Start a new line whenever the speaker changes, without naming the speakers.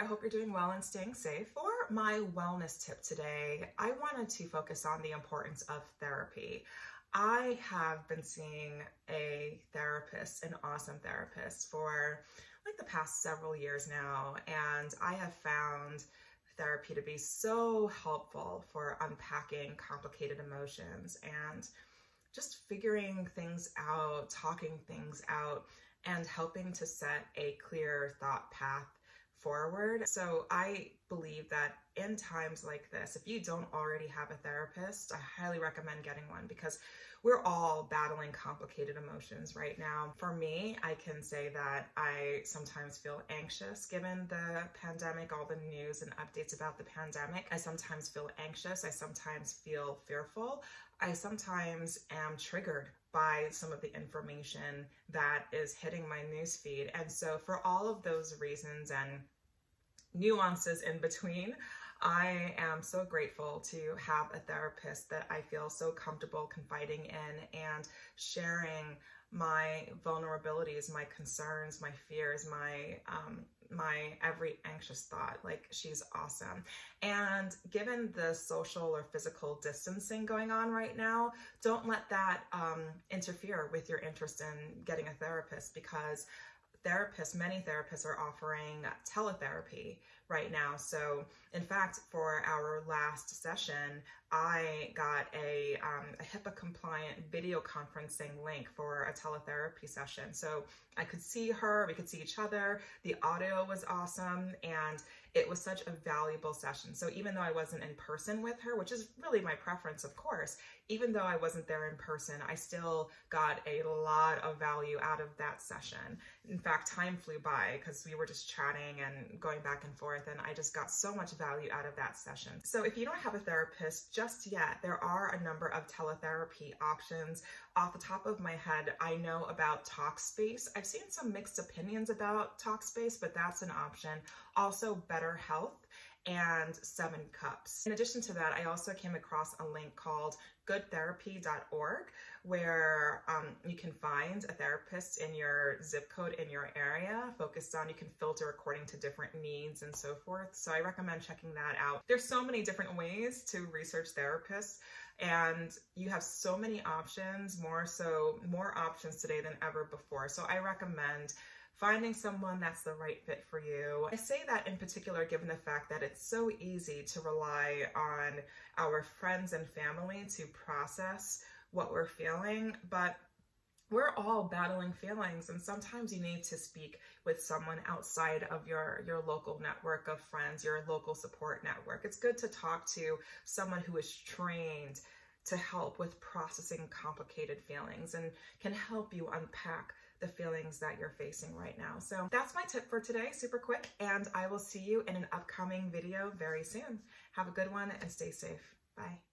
I hope you're doing well and staying safe. For my wellness tip today, I wanted to focus on the importance of therapy. I have been seeing a therapist, an awesome therapist, for like the past several years now, and I have found therapy to be so helpful for unpacking complicated emotions and just figuring things out, talking things out, and helping to set a clear thought path forward. So I believe that in times like this, if you don't already have a therapist, I highly recommend getting one because we're all battling complicated emotions right now. For me, I can say that I sometimes feel anxious given the pandemic, all the news and updates about the pandemic. I sometimes feel anxious. I sometimes feel fearful. I sometimes am triggered by some of the information that is hitting my newsfeed. And so, for all of those reasons and nuances in between, I am so grateful to have a therapist that I feel so comfortable confiding in and sharing my vulnerabilities, my concerns, my fears, my um, my every anxious thought. Like she's awesome. And given the social or physical distancing going on right now, don't let that um, interfere with your interest in getting a therapist because therapists, many therapists are offering teletherapy right now. So, in fact, for our last session, I got a, um, a HIPAA compliant video conferencing link for a teletherapy session. So I could see her, we could see each other. The audio was awesome, and it was such a valuable session. So even though I wasn't in person with her, which is really my preference, of course, even though I wasn't there in person, I still got a lot of value out of that session. In fact, time flew by because we were just chatting and going back and forth, and I just got so much value out of that session. So if you don't have a therapist just yet, there are a number of teletherapy options. Off the top of my head, I know about Talkspace. I've seen some mixed opinions about Talkspace, but that's an option. Also, BetterHelp and Seven Cups. In addition to that, I also came across a link called goodtherapy.org where um, you can find a therapist in your zip code in your area focused on you can filter according to different needs and so forth. So i recommend checking that out. There's so many different ways to research therapists and you have so many options more so more options today than ever before. So i recommend finding someone that's the right fit for you. I say that in particular given the fact that it's so easy to rely on our friends and family to process what we're feeling, but we're all battling feelings and sometimes you need to speak with someone outside of your your local network of friends your local support network it's good to talk to someone who is trained to help with processing complicated feelings and can help you unpack the feelings that you're facing right now. So that's my tip for today, super quick, and I will see you in an upcoming video very soon. Have a good one and stay safe. Bye.